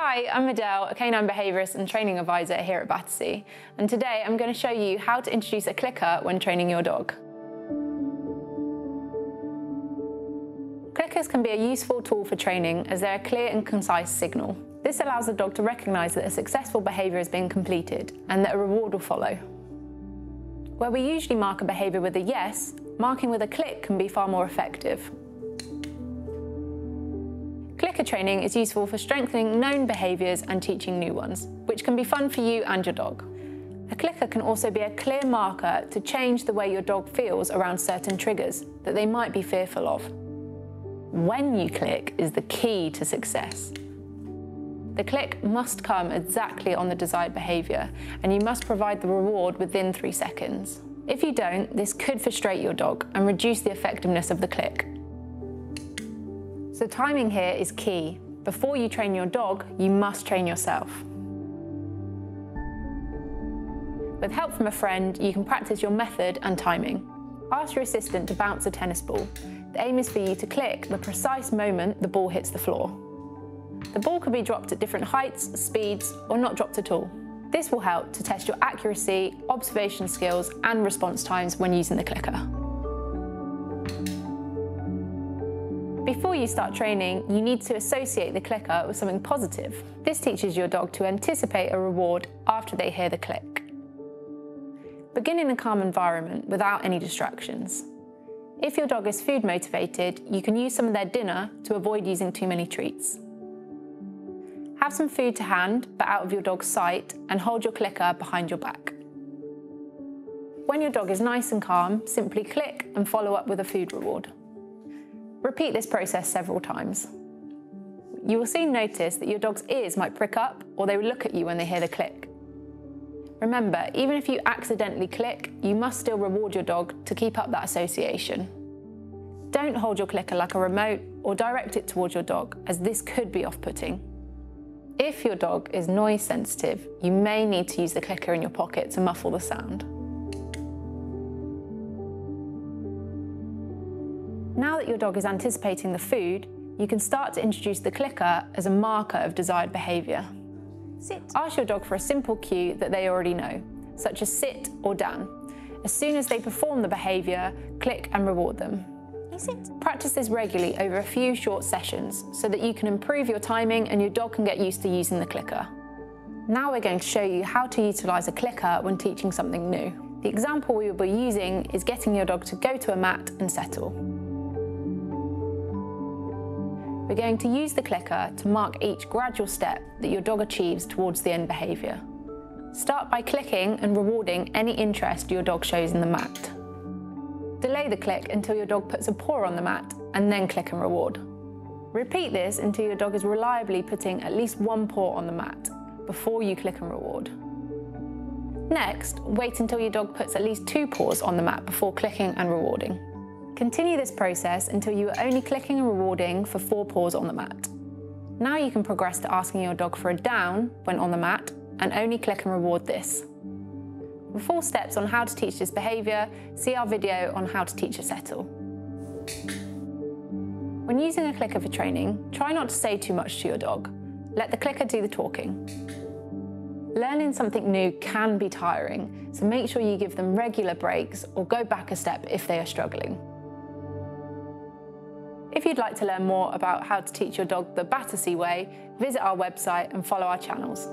Hi, I'm Adele, a canine behaviourist and training advisor here at Battersea, and today I'm going to show you how to introduce a clicker when training your dog. Clickers can be a useful tool for training as they're a clear and concise signal. This allows the dog to recognise that a successful behaviour has been completed and that a reward will follow. Where we usually mark a behaviour with a yes, marking with a click can be far more effective. Clicker training is useful for strengthening known behaviours and teaching new ones, which can be fun for you and your dog. A clicker can also be a clear marker to change the way your dog feels around certain triggers that they might be fearful of. When you click is the key to success. The click must come exactly on the desired behaviour and you must provide the reward within three seconds. If you don't, this could frustrate your dog and reduce the effectiveness of the click. So timing here is key. Before you train your dog, you must train yourself. With help from a friend, you can practice your method and timing. Ask your assistant to bounce a tennis ball. The aim is for you to click the precise moment the ball hits the floor. The ball can be dropped at different heights, speeds, or not dropped at all. This will help to test your accuracy, observation skills, and response times when using the clicker. Before you start training, you need to associate the clicker with something positive. This teaches your dog to anticipate a reward after they hear the click. Begin in a calm environment without any distractions. If your dog is food motivated, you can use some of their dinner to avoid using too many treats. Have some food to hand, but out of your dog's sight, and hold your clicker behind your back. When your dog is nice and calm, simply click and follow up with a food reward. Repeat this process several times. You will soon notice that your dog's ears might prick up or they will look at you when they hear the click. Remember, even if you accidentally click, you must still reward your dog to keep up that association. Don't hold your clicker like a remote or direct it towards your dog, as this could be off-putting. If your dog is noise sensitive, you may need to use the clicker in your pocket to muffle the sound. That your dog is anticipating the food, you can start to introduce the clicker as a marker of desired behaviour. Sit. Ask your dog for a simple cue that they already know, such as sit or down. As soon as they perform the behaviour, click and reward them. Sit. Practice this regularly over a few short sessions so that you can improve your timing and your dog can get used to using the clicker. Now we're going to show you how to utilise a clicker when teaching something new. The example we will be using is getting your dog to go to a mat and settle. We're going to use the clicker to mark each gradual step that your dog achieves towards the end behaviour. Start by clicking and rewarding any interest your dog shows in the mat. Delay the click until your dog puts a paw on the mat and then click and reward. Repeat this until your dog is reliably putting at least one paw on the mat before you click and reward. Next, wait until your dog puts at least two paws on the mat before clicking and rewarding. Continue this process until you are only clicking and rewarding for four paws on the mat. Now you can progress to asking your dog for a down when on the mat and only click and reward this. For full steps on how to teach this behaviour, see our video on how to teach a settle. When using a clicker for training, try not to say too much to your dog. Let the clicker do the talking. Learning something new can be tiring, so make sure you give them regular breaks or go back a step if they are struggling. If you'd like to learn more about how to teach your dog the Battersea way, visit our website and follow our channels.